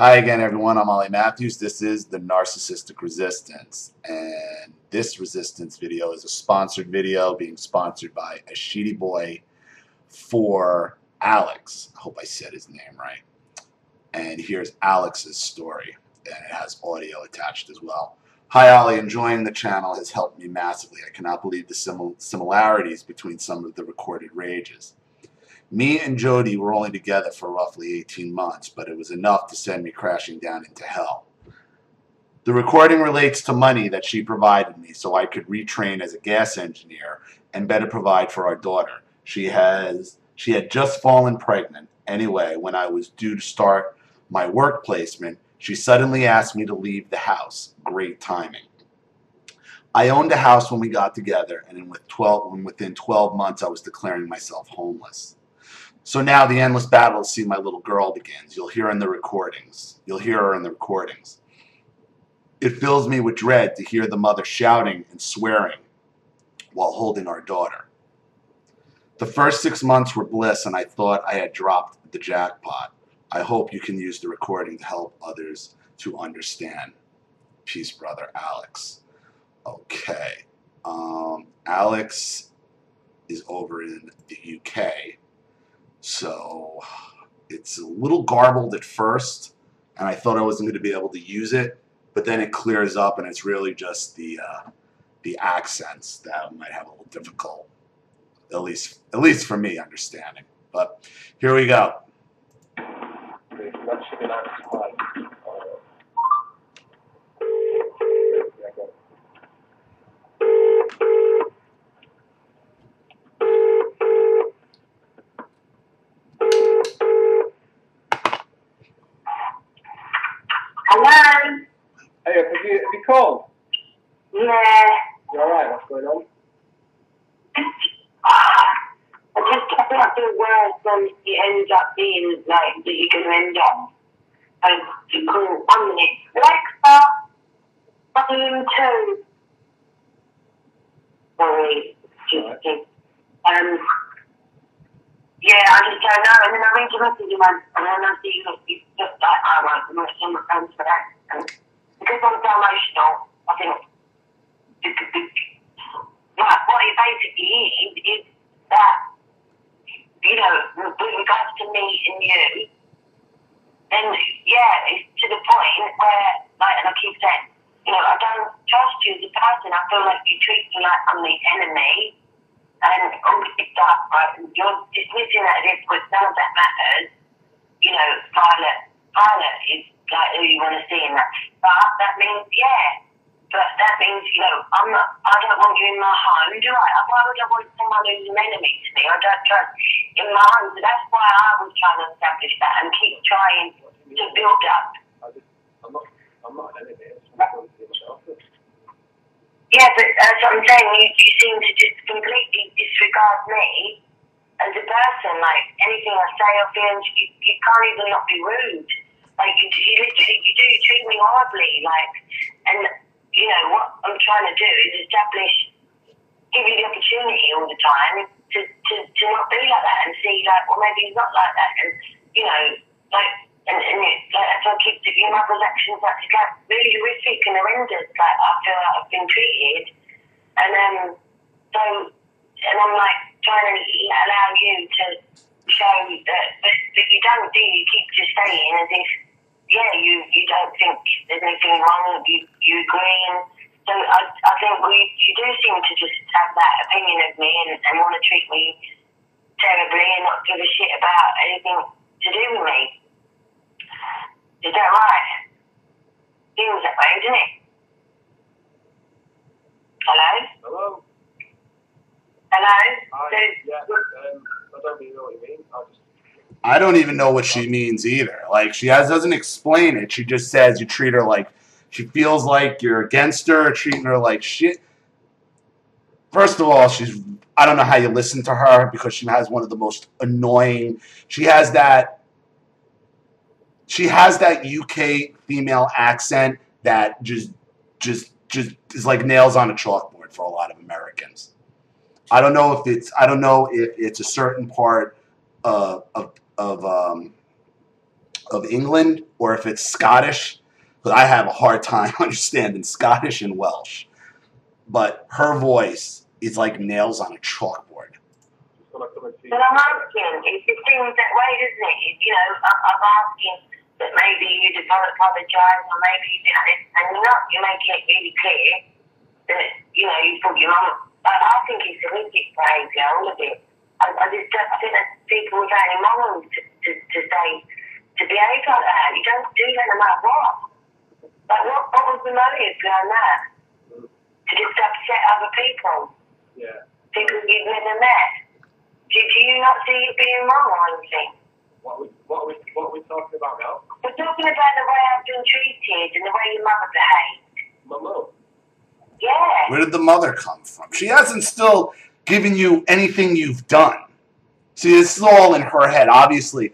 Hi again, everyone. I'm Ollie Mathews. This is the Narcissistic Resistance, and this resistance video is a sponsored video being sponsored by a shitty boy for Alex. I hope I said his name right. And here's Alex's story, and it has audio attached as well. Hi, Ollie. Enjoying the channel has helped me massively. I cannot believe the simil similarities between some of the recorded rages. Me and Jody were only together for roughly 18 months, but it was enough to send me crashing down into hell. The recording relates to money that she provided me so I could retrain as a gas engineer and better provide for our daughter. She has she had just fallen pregnant. Anyway, when I was due to start my work placement, she suddenly asked me to leave the house. Great timing. I owned a house when we got together, and with 12, within 12 months, I was declaring myself homeless. So now the endless battle to see my little girl begins. You'll hear in the recordings. You'll hear her in the recordings. It fills me with dread to hear the mother shouting and swearing while holding our daughter. The first six months were bliss, and I thought I had dropped the jackpot. I hope you can use the recording to help others to understand. Peace, brother Alex. Okay. Um, Alex is over in the UK so it's a little garbled at first, and I thought I wasn't going to be able to use it, but then it clears up, and it's really just the uh, the accents that might have a little difficult, at least at least for me, understanding. But here we go. Hello? Hey, have you, have you called? Yeah. You alright? What's going on? I just it feel worse than it ends up being like that you're going to end up. And you call one minute, Alexa, volume two. Sorry, just. Um, yeah, I just don't know. And then I read your message and, I, and then I see that it's just like, I write the most on my friends for that. And because I'm emotional, I think, like, what it basically is, is that, you know, with regards to me and you, then, yeah, it's to the point where, like, and I keep saying, you know, I don't trust you as a person. I feel like you treat me like I'm the enemy and all this stuff, right? And you're dismissing that as if none of that matters. You know, Violet, Violet is like who you want to see in that. But that means, yeah. But that means, you know, I'm not, I don't want you in my home, do I? Why would I want someone who's an enemy to me? I don't trust in my home. So that's why I was trying to establish that and keep trying to build up. I just, I'm not, I'm not an enemy. Yeah, but as I'm saying, you, you seem to just completely disregard me as a person. Like anything I say or feel, you, you can't even not be rude. Like you, literally, you do treat me horribly. Like, and you know what I'm trying to do is establish, give you the opportunity all the time to, to, to not be like that and see like, well maybe he's not like that, and you know, like and, and it, like, as I keep doing my actions, like, like really horrific and horrendous. Like I feel like I've been treated, and um, so and I'm like trying to allow you to show that that, that you don't do. You keep just saying as if yeah, you you don't think there's anything wrong. You you agree, so I I think we you do seem to just have that opinion of me and, and want to treat me terribly and not give a shit about anything to do with me. Is that right? Feels that way, doesn't it? Hello? Hello? Hello? Hi. So, Yeah, um, I don't really know what you mean. I just, I don't even know what she means either. Like she has doesn't explain it. She just says you treat her like she feels like you're against her, treating her like shit. First of all, she's I don't know how you listen to her because she has one of the most annoying. She has that she has that UK female accent that just just just is like nails on a chalkboard for a lot of Americans. I don't know if it's I don't know if it's a certain part of of, of um, of England or if it's Scottish, but I have a hard time understanding Scottish and Welsh. But her voice is like nails on a chalkboard. Just But I'm asking, it just seems that way, doesn't it? You know, I'm asking that maybe you'd apologise or maybe you and you're not, you're making it really clear that, you know, you thought your mum, I, I think it's horrific behaviour, all of it. I, I just don't, I think that people without any morals to, to, to say, to behave like that. You don't do that no matter what. Like, what, what was the motive behind that? To just upset other people, Yeah. people you've never met. Do, do you not see it being wrong or anything? What we what we what we talking about now? We're talking about the way I've been treated and the way your mother behaved. My mum. Yeah. Where did the mother come from? She hasn't still given you anything you've done. See, this is all in her head. Obviously,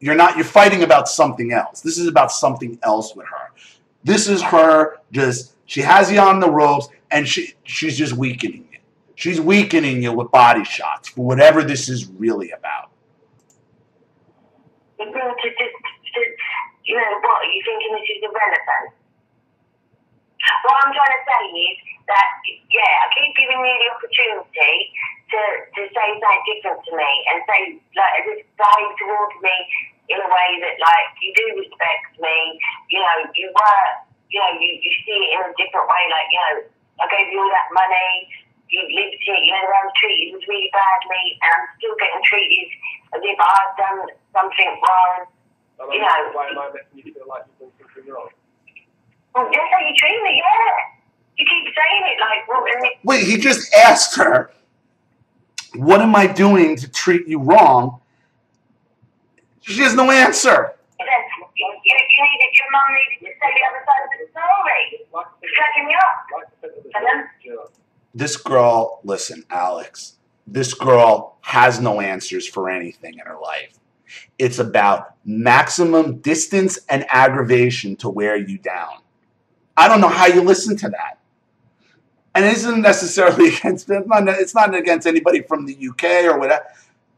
you're not. You're fighting about something else. This is about something else with her. This is her just. She has you on the ropes, and she she's just weakening you. She's weakening you with body shots for whatever this is really about. You know, what, are you thinking this is irrelevant? What I'm trying to say is that, yeah, I keep giving you the opportunity to, to say something different to me and say, like, just behave towards me in a way that, like, you do respect me, you know, you were, you know, you, you see it in a different way, like, you know, I gave you all that money, you lived here, you know, I was treated really badly, and I'm still getting treated as if I've done something wrong. You know. Why am I making you feel like you've done something wrong? Well, that's how you treat me, yeah. You keep saying it like, well, it, Wait, he just asked her, "What am I doing to treat you wrong?" She has no answer. you, you, needed, your mum needed to say the other side of the story. Like I It's said, cracking me up. like I said at the Hello? joke, this girl, listen, Alex, this girl has no answers for anything in her life. It's about maximum distance and aggravation to wear you down. I don't know how you listen to that. And it isn't necessarily against it's not, against anybody from the UK or whatever.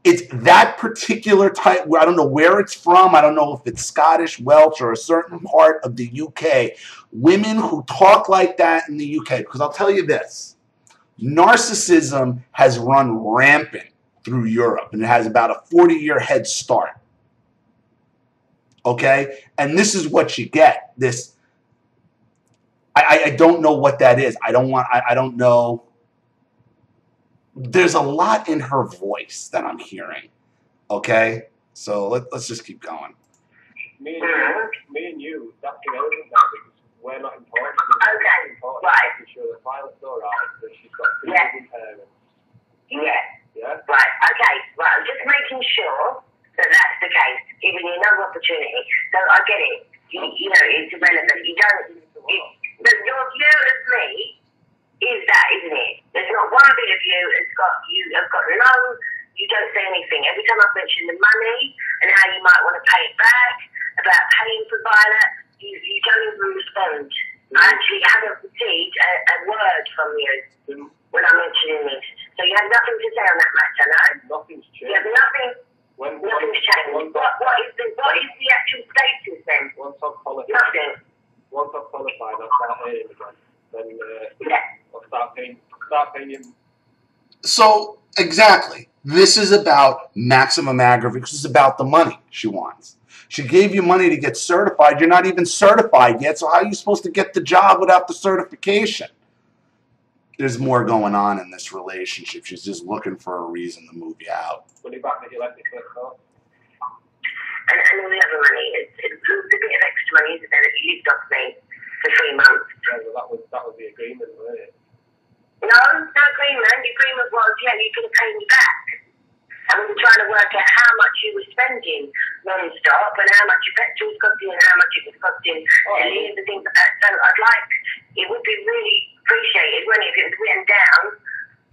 It's that particular type I don't know where it's from. I don't know if it's Scottish, Welsh, or a certain part of the UK. Women who talk like that in the UK, because I'll tell you this narcissism has run rampant through Europe and it has about a 40 year head start. Okay? And this is what you get. This I, I- I don't know what that is. I don't want I, I don't know. There's a lot in her voice that I'm hearing. Okay? So let, let's just keep going. me and you, me and you, that's irrelevant now because we're not important. We're Okay, not important. right. Making sure the pilot's alright, that she's got two Yeah. parents. Yeah. Yeah? Right, okay, right. I'm just making sure that that's the case, giving you another opportunity. So I get it. You, you know, it's irrelevant. You don't. It, but your view of me is that, isn't it? There's not one bit of you has got you have got no. You don't say anything. Every time I've mentioned the money and how you might want to pay it back, about paying for Violet, you, you don't even respond. I mm. actually haven't received a, a word from you Then when I'm mentioning this. So you have nothing to say on that matter, no? nothing's changed. You have nothing, When, nothing's changed. What, what is the what is the actual status then? once I've qualified, Nothing. Once I've qualified, I'll start paying again. Then uh, I'll start paying, start paying him. So exactly, this is about maximum aggravation. This is about the money she wants. She gave you money to get certified. You're not even certified yet. So how are you supposed to get the job without the certification? There's more going on in this relationship. She's just looking for a reason to move you out. Money back that you left me first off. And, and all the other money, it, it was a bit of extra money, that you lived off me for three months. Yeah, well, that was that was the agreement, wasn't it? No, no agreement. The agreement was, yeah, you're going to pay me back. And we were trying to work out how much you were spending non-stop and how much your petrol was costing and how much it was costing Oh. and the things like that. So I'd like, it would be really appreciated when it if it was written down,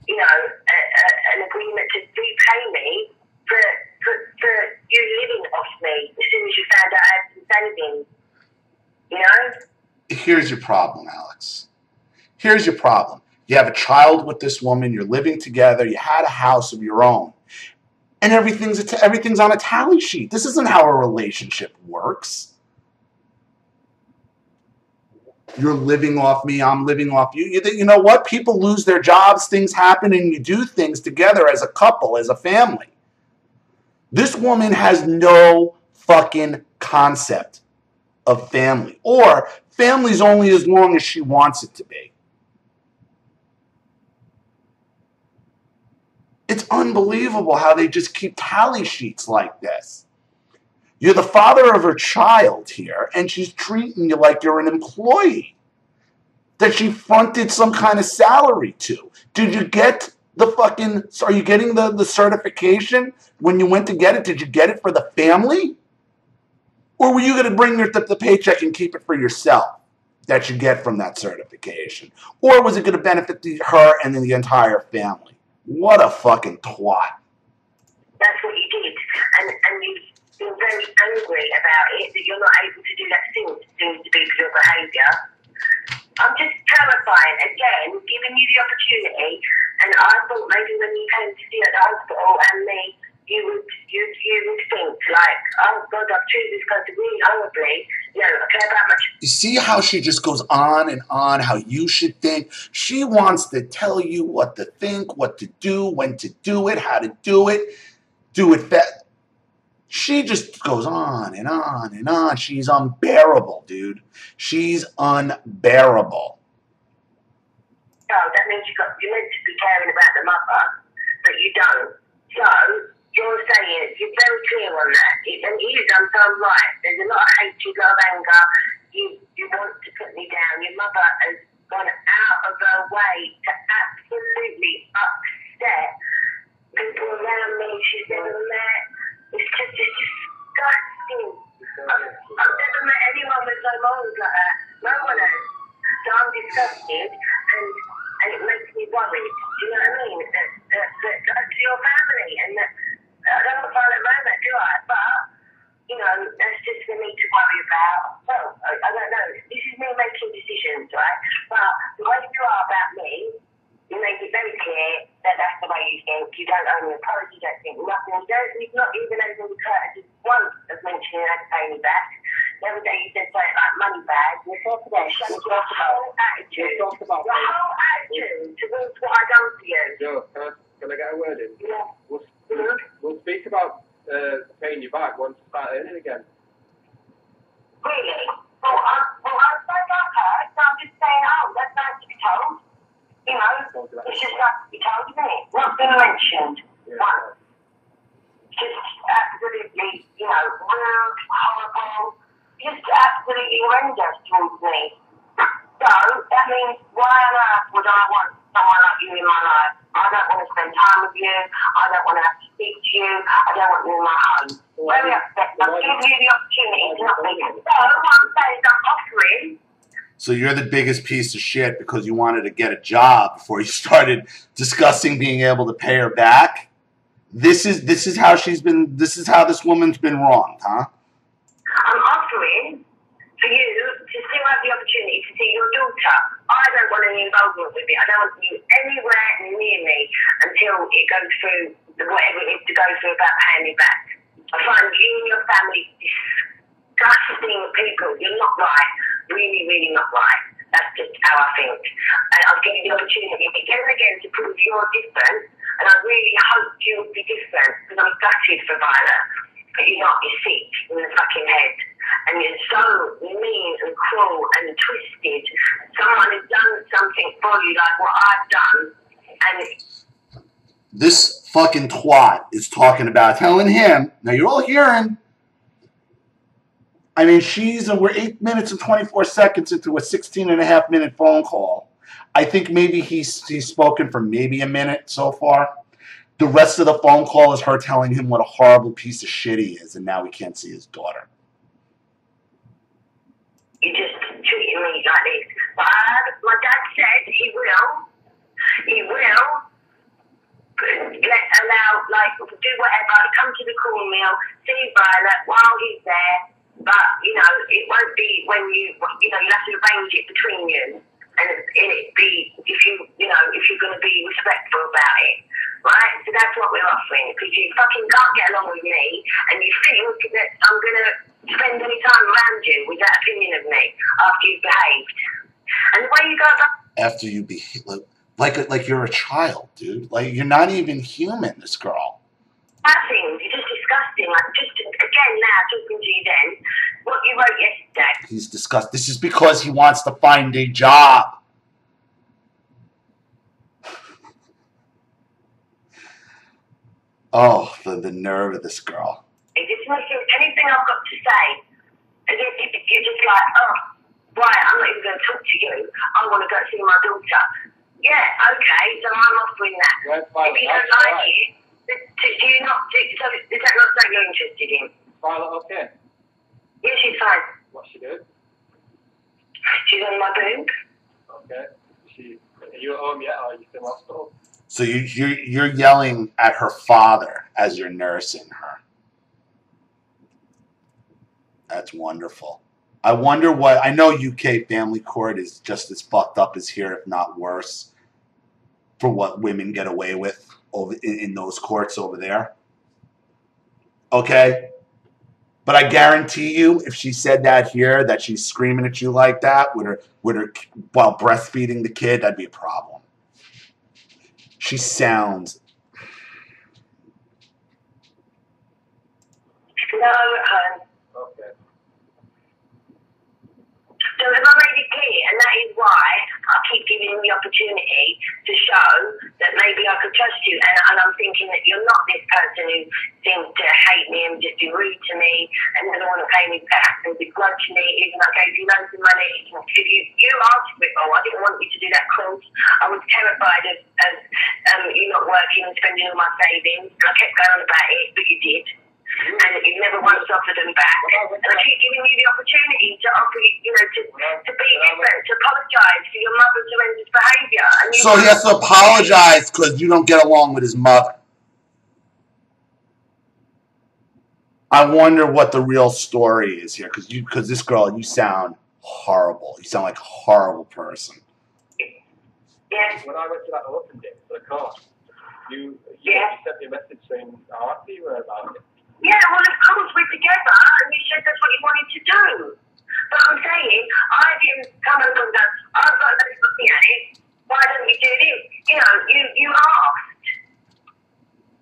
you know, a, a, an agreement to repay me for, for, you living off me as soon as you found out I had some savings. You know? Here's your problem, Alex. Here's your problem. You have a child with this woman. You're living together. You had a house of your own. and everything's everything's on a tally sheet. This isn't how a relationship works. You're living off me, I'm living off you. You, you know what? People lose their jobs, things happen, and you do things together as a couple, as a family. This woman has no fucking concept of family, or family's only as long as she wants it to be. It's unbelievable how they just keep tally sheets like this. You're the father of her child here, and she's treating you like you're an employee that she fronted some kind of salary to. Did you get the fucking, are you getting the, the certification when you went to get it? Did you get it for the family? Or were you going to bring your, the, the paycheck and keep it for yourself that you get from that certification? Or was it going to benefit the, her and the entire family? What a fucking twat. That's what you did. And, and you've been very angry about it that you're not able to do that thing seems to be your behaviour. I'm just clarifying again, giving you the opportunity. And I thought maybe when you came to see at the hospital and me, you would you you would think like, oh God, I've treated this person really horribly. No, I care about You see how she just goes on and on, how you should think. She wants to tell you what to think, what to do, when to do it, how to do it, do it that. She just goes on and on and on. She's unbearable, dude. She's unbearable. So that means you got you're meant to be caring about the mother, but you don't. So you're saying you're very clear on that. It, and it is, I'm so right. There's a lot of a lot of anger. You you want to put me down. Your mother has gone out of her way to absolutely upset people around me. She's never met. It's just it's disgusting. I've, I've never met anyone with no morals like that. No one has. So I'm disgusted and and it makes me worried. Do you know what I mean? That, that, that, that's your family and that I don't find it around that, do I? But, you know, that's just for me to worry about. Well, I, I don't know is me making decisions, right? But the way you are about me, you make it very clear that that's the way you think. You don't owe me apology, you don't think nothing. You don't, you've not even opened the courtesy once of mentioning how to pay me back. The other day you said something like money bag. We'll talk about it. We'll your talk about whole it. attitude. We'll talk about Your it. whole attitude towards what I done for you. Joe, can I, can I get a word in? Yeah. We'll, we'll, we'll speak about uh, paying you back once you start earning again. Really? Well, I'm, well, I'm so like her, so I'm just saying, oh, that's nice to be told. You know, it's just nice to be told, isn't it? Not been mentioned. Yeah. Once. Just absolutely, you know, rude, horrible, just absolutely horrendous towards me. So, that means, why on earth would I want someone like you in my life? I don't want to spend time with you. I don't want to have to speak to you. I don't want you in my home. Very upset. I'm giving So, you're the biggest piece of shit because you wanted to get a job before you started discussing being able to pay her back. This is this is how she's been. This is how this woman's been wronged, huh? I'm offering for you to still have the opportunity to see your daughter. I don't want any involvement with it. I don't want you anywhere near me until it goes through whatever it is to go through about paying me back. I find you and your family disgusting people. You're not right. Really, really not right. That's just how I think. And I've given you the opportunity again and again to prove you're different. And I really hope you'll be different because I'm gutted for Violet. But you're not, you're sick in the fucking head. And you're so mean and cruel and twisted. Someone has done something for you like what I've done. And This fucking twat is talking about telling him. Now you're all hearing. I mean, she's and we're eight minutes and 24 seconds into a 16 and a half minute phone call. I think maybe he's he's spoken for maybe a minute so far. The rest of the phone call is her telling him what a horrible piece of shit he is, and now he can't see his daughter. you just treating me like this. But my dad said he will, he will let allow like do whatever, come to the cornmeal, see Violet while he's there. But you know, it won't be when you you know you have to arrange it between you, and it, it be if you you know if you're going to be respectful about it. right? So that's what we're offering because you fucking can't get along with me, and you think that I'm gonna spend any time around you with that opinion of me after you've behaved. And the way you go about After you behave like, like like you're a child, dude. Like you're not even human. This girl. that things, you're just disgusting. Like just again now talking to you then, what you wrote yesterday. He's disgust. This is because he wants to find a job. Oh, the, the nerve of this girl. It's just listen anything I've got to say. And you, you, you're just like, oh, right, I'm not even going to talk to you. I want to go see my daughter. Yeah, okay, so I'm offering that. Where's If you don't like right. it, do, do you not, do, so is that not something you're interested in? Violet, okay. Yeah, she's fine. What's she doing? She's on my boob. Okay. She, are you at home yet, or are you still in hospital? So you, you're you're yelling at her father as you're nursing her. That's wonderful. I wonder what I know. UK family court is just as fucked up as here, if not worse, for what women get away with over in, in those courts over there. Okay, but I guarantee you, if she said that here, that she's screaming at you like that with her with her while breastfeeding the kid, that'd be a problem. She sounds No, um, Okay. So if I made it clear, and that is why I keep giving you the opportunity to show that maybe I could trust you, and, and I'm thinking that you're not this person who seems to hate me and just be rude to me and doesn't want to pay me back and begrudge me even though I gave you loads of money. If you, you asked it all, I didn't want you to do that course. I was terrified of, of um, you not working and spending all my savings. I kept going on about it, but you did. And you never once offered them back. And I keep giving you the opportunity to offer you, you know, to, to be different, to apologise for your mother's horrendous behaviour. And you so he has to apologize because you don't get along with his mother. I wonder what the real story is here because you because this girl you sound horrible. You sound like a horrible person. Yeah, When I went to that open day for the course, you, you Yeah. sent me a message saying oh, how happy you were about it. Yeah, well, of course, we're together, and you said that's what you wanted to do. But I'm saying, I didn't come and go, I've got those looking at it. Why don't we do this? You know, you, you asked.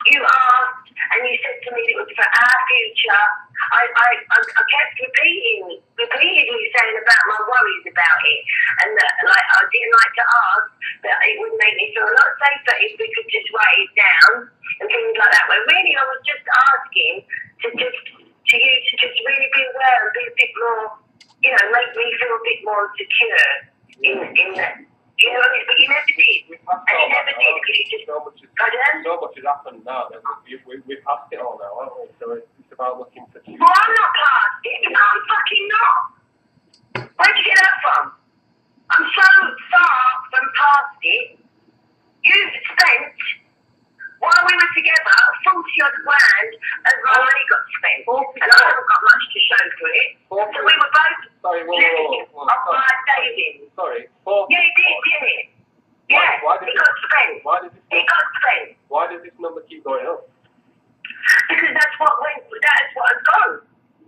You asked, and you said to me that it was for our future. I, I, I, kept repeating, repeatedly saying about my worries about it, and that like I didn't like to ask, that it would make me feel a lot safer if we could just write it down and things like that. But really, I was just asking to just to you to just really be aware and be a bit more, you know, make me feel a bit more secure in in that. You know, but you never did. And you never did because you just So much, has, pardon. so much has happened now that we, we, we've passed it all now, haven't we? So it's about looking for Well, I'm not past it. I'm fucking not. Where'd you get that from? I'm so far from past it. You've spent, while we were together, 40 odd grand as my money got spent. And I haven't got much to show for it. So we were both Sorry, whoa, whoa, living whoa, whoa, off sorry. my savings. Sorry, four. Yeah, it did, didn't it? Yeah, Why- why did it it- got spent. Why does this It got spent. why does this number keep going up? Because that's what went, that is what has gone.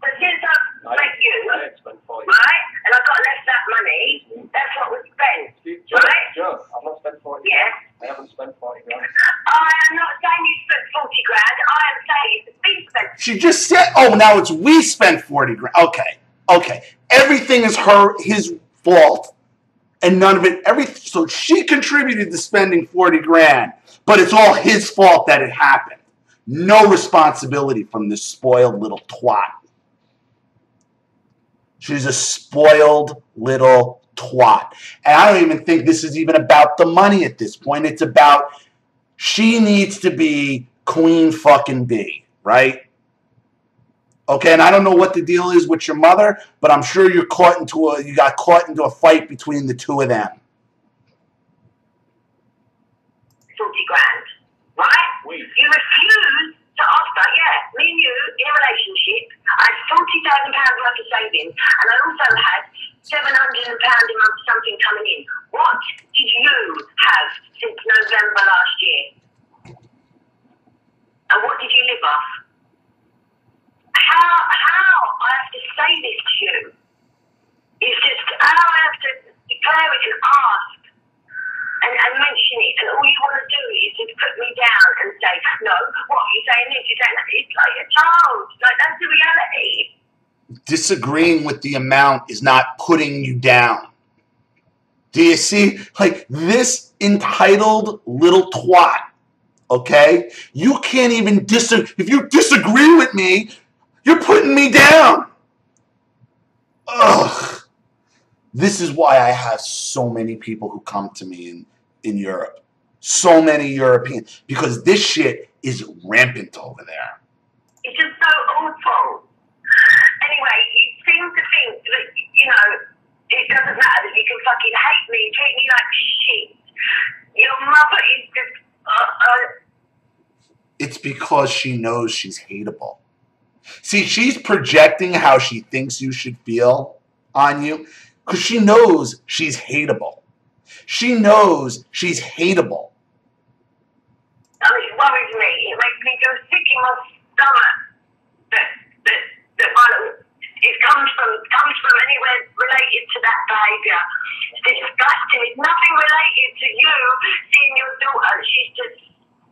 But since I've met you, I didn't right? And I've got left that money. That's what was spent. Joe, Right? Joe, I've not spent forty. Yeah. I haven't spent forty grand. I am not saying you spent forty grand. I am saying it's spent. She just said, "Oh, now it's we spent forty grand." Okay, okay. Everything is her his fault, and none of it. Every so she contributed to spending forty grand, but it's all his fault that it happened. No responsibility from this spoiled little twat. She's a spoiled little twat, and I don't even think this is even about the money at this point. It's about she needs to be queen fucking bee, right? Okay, and I don't know what the deal is with your mother, but I'm sure you're caught into a you got caught into a fight between the two of them. Forty grand, right? We. You refused to offer. Yeah, me and you in a relationship. I had forty thousand pounds worth of savings, and I also had seven hundred pounds a month something coming in. What did you have since November last year? And what did you live off? How, how I have to say this to you is just how I have to declare it and ask and, and mention it, and all you want to do is just put me down and say, no, what, you're saying this, you're saying that. It's like a child. Like, that's the reality. Disagreeing with the amount is not putting you down. Do you see? Like this entitled little twat, okay? You can't even disagree. If you disagree with me, you're putting me down. Ugh. This is why I have so many people who come to me in, in Europe. So many Europeans. Because this shit is rampant over there. It's just so awful. Anyway, you seem to think that, you know, it doesn't matter that you can fucking hate me, treat me like shit. Your mother is just, uh, uh, It's because she knows she's hateable. See, she's projecting how she thinks you should feel on you because she knows she's hateable. She knows she's hateable. Mean, it worries me. It makes me go sick in my stomach. That that that it comes from comes from anywhere related to that behaviour. It's disgusting. It's nothing related to you seeing your daughter. She's just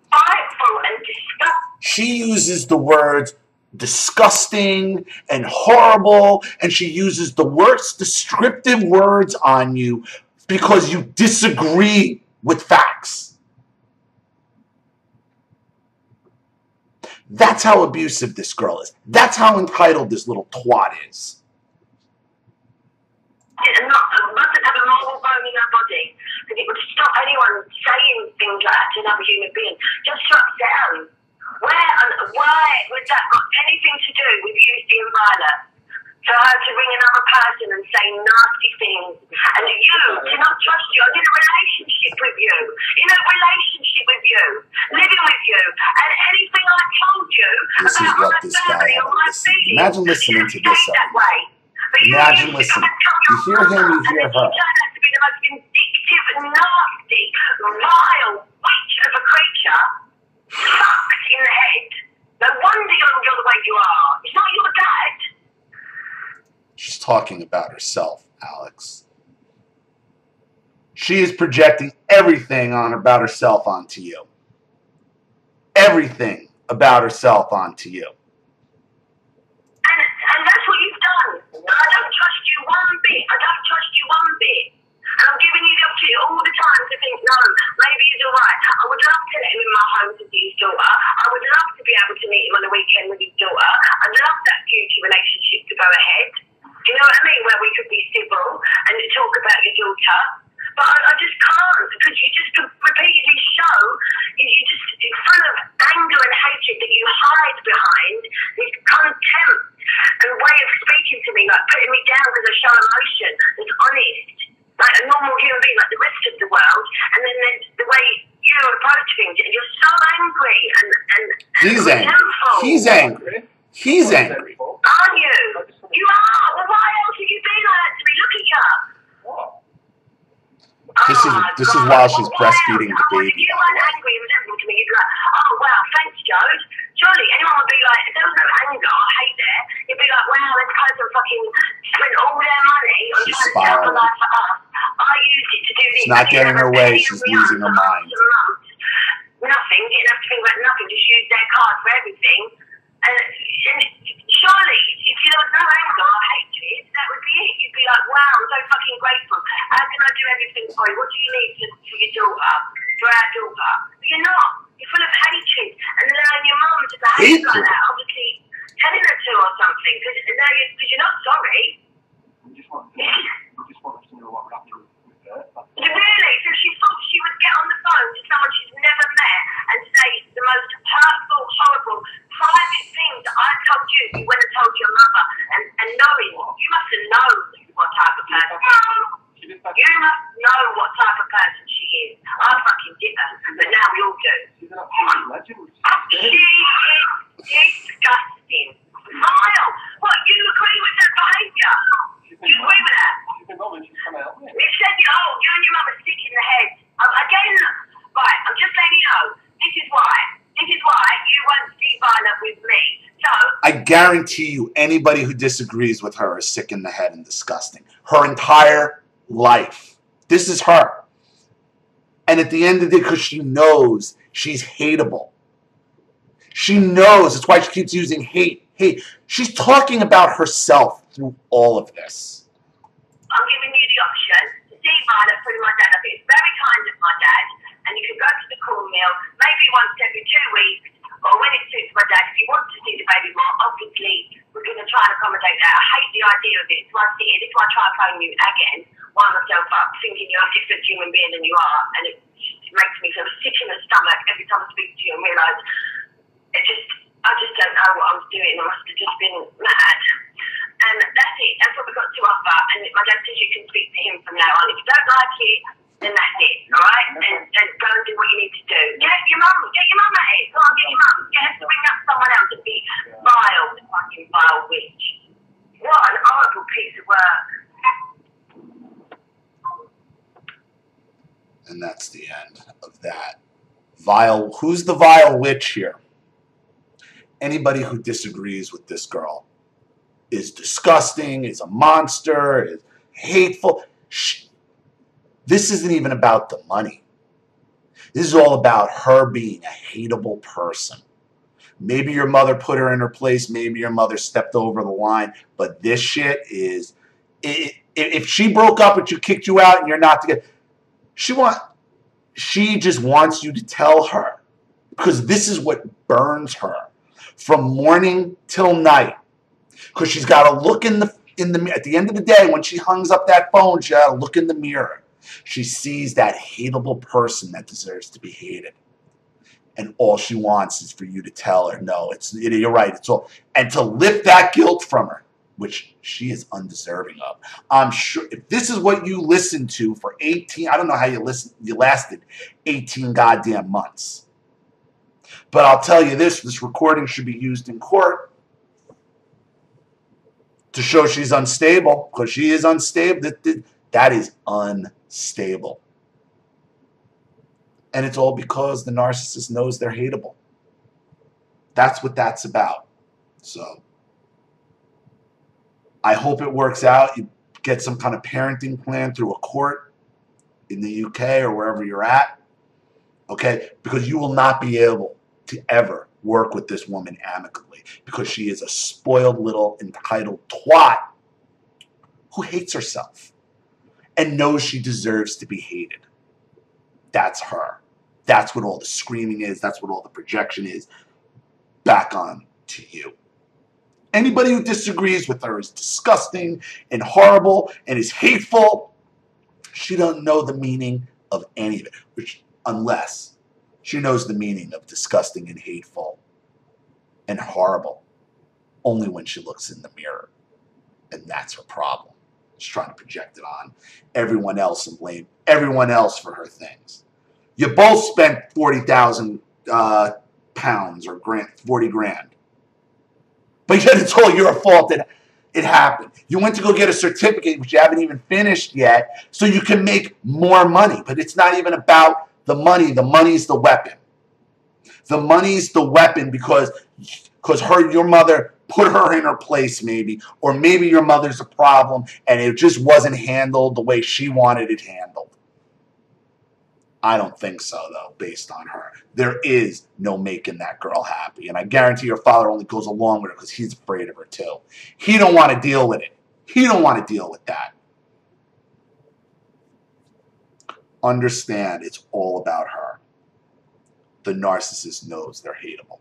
spiteful and disgusting. She uses the words disgusting and horrible, and she uses the worst descriptive words on you because you disagree with facts. That's how abusive this girl is. That's how entitled this little twat is. and not mustn't have a moral body because it would stop anyone saying things like that to another human being. Just shut down. Where and why would that got anything to do with you being violent? For her to ring another person and say nasty things, and you to not trust you. I'm in a relationship with you, in a relationship with you, living with you, and anything I told you This is about what my this guy family or my feelings, imagine listening to you this, that way. But you Imagine to listening. come and tell You hear him, you hear her. she turned out to be the most vindictive, nasty, vile witch of a creature, fucked in the head. No wonder you're, you're the way you are. It's not your dad. She's talking about herself, Alex. She is projecting everything on about herself onto you. Everything about herself onto you. And, and that's what you've done. I don't trust you one bit. I don't trust you one bit. And I'm giving you the opportunity all the time to think, no, maybe he's all right. I would love to let him in my home to see his daughter. I would love to be able to meet him on the weekend with his daughter. I'd love that future relationship to go ahead. Do you know what I mean? Where we could be civil and talk about your daughter. But I, I just can't because you just repeatedly show you, you just full of anger and hatred that you hide behind this contempt and way of speaking to me, like putting me down because I show emotion that's honest, like a normal human being, like the rest of the world. And then the way you approach things, and you're so angry and and, and He's angry. He's angry. He's angry. Aren't you? You are. Well, why else are you being like that to me? Look at you. What? This is- Oh, this is God. while she's Well, breastfeeding else? the Oh, baby, If you weren't way. angry and resentful to me, you'd be like, oh, wow, thanks, Joe. Surely anyone would be like, if there was no anger or hate there, you'd be like, wow, this person fucking spent all their money on She's trying to set a life for us. I used it to do this. She's not getting her way. She's losing her for mind. months. Nothing. Didn't have to think about nothing. Just use their card for everything. And, and surely, if there was no anger or hatred, that would be it. You'd be like, wow, I'm so fucking grateful. How can I do everything for you? What do you need for, for your daughter, for our daughter? But you're not. You're full of hatred and allowing your mum to behave like that. Obviously, telling her to or something because now you're, cause you're not sorry. We just want to, we just want us to know what we're after with her. That's Really? So she thought she would get on the phone to someone she's never met and say the most hurtful, horrible, private things that I told you, you went and told your mother. And, and knowing, you must have known what type of person she is. She did that. You must know what type of person she is. I fucking didn't, but now we all do. She's an absolute legend. She is disgusting. Vile. What, you agree with that behaviour? I guarantee you, anybody who disagrees with her is sick in the head and disgusting. Her entire life. This is her. And at the end of the day, because she knows she's hateable. She knows. That's why she keeps using hate, hate. She's talking about herself through all of this. I'm giving you the option to see Violet through my dad. Think it's very kind of my dad. And you can go to the cornmeal maybe once every two weeks or when it suits my dad. If you want to see the baby more, obviously we're going to try and accommodate that. I hate the idea of it. So I see it. This is why I try and phone you again, wind myself up, thinking you're a different human being than you are. And it makes me feel sick in the stomach every time I speak to you and realise it just, I just don't know what I was doing. I must have just been mad. And that's it. That's what we've got to offer. And my dad says you can speak to him from now on. If you don't like it, then that's it. All right? And, and go and do what you need to do. Get your mum. Get your mum at it. Go on, get your mum. Get her to bring up someone else and be vile, the fucking vile witch. What an horrible piece of work. And that's the end of that. Vile. Who's the vile witch here? Anybody who disagrees with this girl is disgusting, is a monster, is hateful. Sh- This isn't even about the money. This is all about her being a hateable person. Maybe your mother put her in her place. Maybe your mother stepped over the line. But this shit is. i- If she broke up with you, kicked you out, and you're not together, she want. She just wants you to tell her because this is what burns her from morning till night. Because she's got to look in the in the at the end of the day when she hangs up that phone, she got to look in the mirror. She sees that hateable person that deserves to be hated. And all she wants is for you to tell her, no, it's you're right, it's all and to lift that guilt from her, which she is undeserving of. I'm sure if this is what you listened to for 18, I don't know how you listen you lasted 18 goddamn months. But I'll tell you this, this recording should be used in court to show she's unstable because she is unstable. That, is unstable. And it's all because the narcissist knows they're hateable. That's what that's about. So I hope it works out. You get some kind of parenting plan through a court in the UK or wherever you're at. Okay? Because you will not be able to ever work with this woman amicably because she is a spoiled little entitled twat who hates herself and knows she deserves to be hated. That's her. That's what all the screaming is. That's what all the projection is. Back on to you. Anybody who disagrees with her is disgusting and horrible and is hateful. She doesn't know the meaning of any of it, which unless she knows the meaning of disgusting and hateful and horrible only when she looks in the mirror. And that's her problem. She's trying to project it on everyone else and blame everyone else for her things. You both spent 40,000 uh, pounds or grand, 40 grand. But yet it's all your fault that it happened. You went to go get a certificate, which you haven't even finished yet, so you can make more money. But it's not even about the money. The money's the weapon. The money's the weapon because because her your mother put her in her place maybe or maybe your mother's a problem and it just wasn't handled the way she wanted it handled. I don't think so though based on her. There is no making that girl happy and I guarantee your father only goes along with her because he's afraid of her too. He don't want to deal with it. He don't want to deal with that. Understand it's all about her. The narcissist knows they're hateable.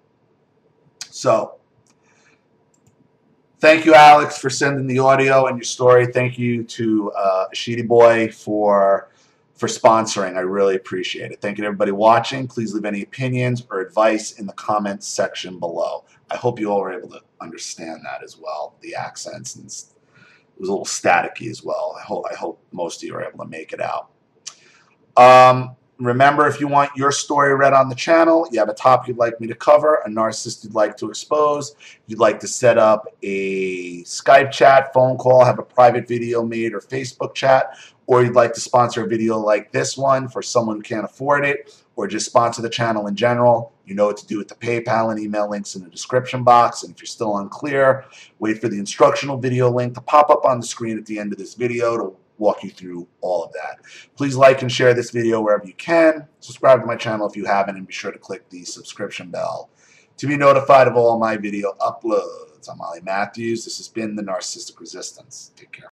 So, thank you, Alex, for sending the audio and your story. Thank you to uh, Sheedy Boy for for sponsoring. I really appreciate it. Thank you to everybody watching. Please leave any opinions or advice in the comments section below. I hope you all were able to understand that as well, the accents and it was a little staticky as well. I hope I hope most of you are able to make it out. Um, Remember, if you want your story read on the channel, you have a topic you'd like me to cover, a narcissist you'd like to expose, you'd like to set up a Skype chat, phone call, have a private video made, or Facebook chat, or you'd like to sponsor a video like this one for someone who can't afford it, or just sponsor the channel in general, you know what to do with the PayPal and email links in the description box. And if you're still unclear, wait for the instructional video link to pop up on the screen at the end of this video to walk you through all of that. Please like and share this video wherever you can. Subscribe to my channel if you haven't, and be sure to click the subscription bell to be notified of all my video uploads. I'm Ollie Mathews. This has been The Narcissistic Resistance. Take care.